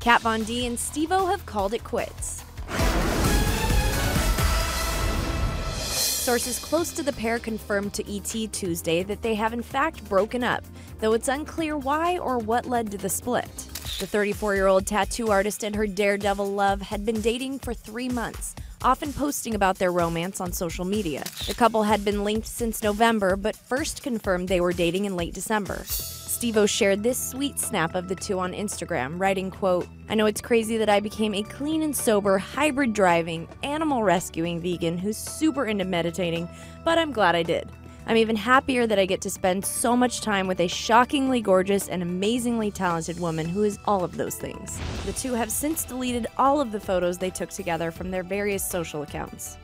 Kat Von D and Steve-O have called it quits. Sources close to the pair confirmed to ET Tuesday that they have in fact broken up, though it's unclear why or what led to the split. The 34 year old tattoo artist and her daredevil love had been dating for three months, often posting about their romance on social media. The couple had been linked since November, but first confirmed they were dating in late December. Steve-O shared this sweet snap of the two on Instagram, writing, quote, I know it's crazy that I became a clean and sober, hybrid driving, animal rescuing vegan who's super into meditating, but I'm glad I did. I'm even happier that I get to spend so much time with a shockingly gorgeous and amazingly talented woman who is all of those things. The two have since deleted all of the photos they took together from their various social accounts.